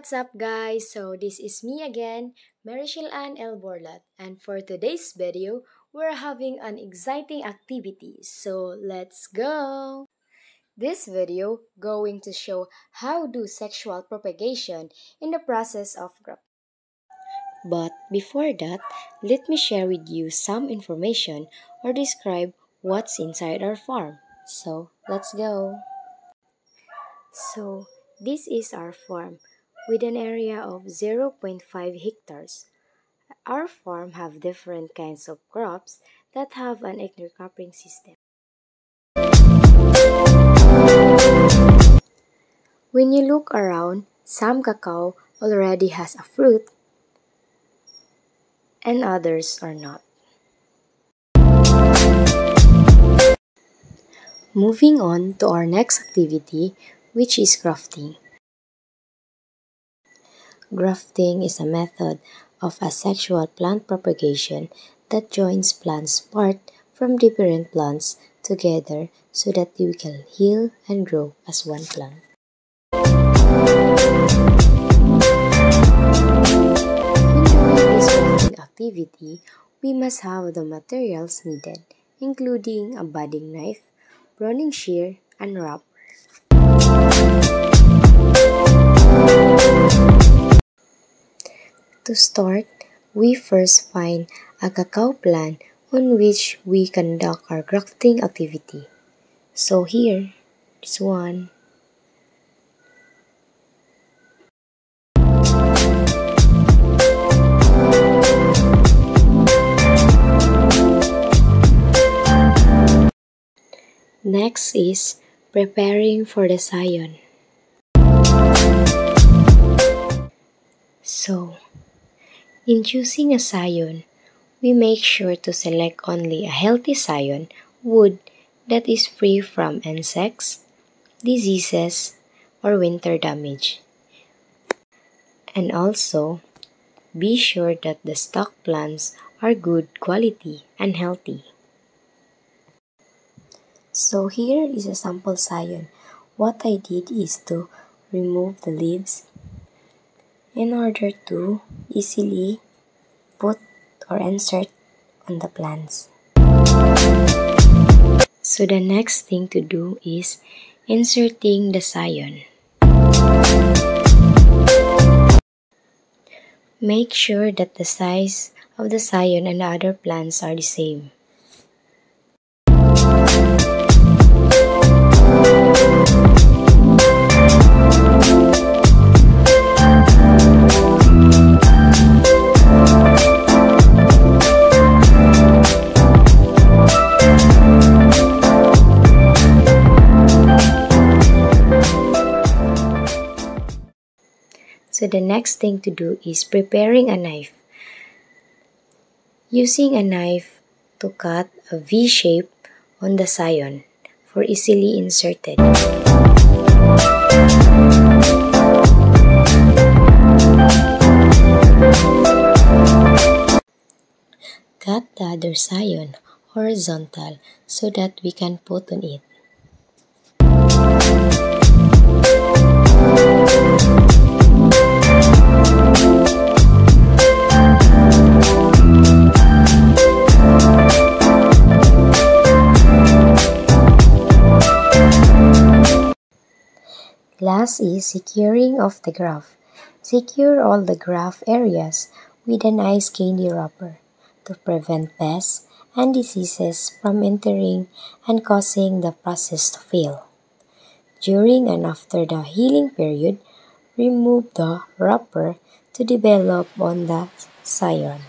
what's up guys? So this is me again, Mae Rishel Ann L. Burlat and for today's video, we're having an exciting activity. So let's go! This video going to show how do asexual propagation in the process of growth. But before that, let me share with you some information or describe what's inside our farm. So let's go! So this is our farm with an area of 0.5 hectares. Our farm have different kinds of crops that have an intercropping system. When you look around, some cacao already has a fruit and others are not. Moving on to our next activity, which is grafting. Grafting is a method of asexual plant propagation that joins plants apart from different plants together so that they can heal and grow as one plant. Activity, we must have the materials needed, including a budding knife, pruning shear, and wrap. To start, we first find a cacao plant on which we conduct our grafting activity. So here, this one. Next is preparing for the scion. In choosing a scion, we make sure to select only a healthy scion wood that is free from insects, diseases, or winter damage. And also, be sure that the stock plants are good quality and healthy. So here is a sample scion. What I did is to remove the leaves in order to easily put or insert on the plants. So the next thing to do is inserting the scion. Make sure that the size of the scion and the other plants are the same. So the next thing to do is preparing a knife. Using a knife to cut a V shape on the scion for easily inserted. Cut the other scion horizontal so that we can put on it. Last is securing of the graft. Secure all the graft areas with an ice candy wrapper to prevent pests and diseases from entering and causing the process to fail. During and after the healing period, remove the wrapper to develop on the scion.